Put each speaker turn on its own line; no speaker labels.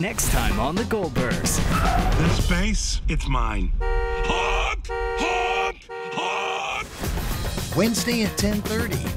Next time on The Goldbergs.
This base, it's mine. Honk! Honk! Honk!
Wednesday at 10:30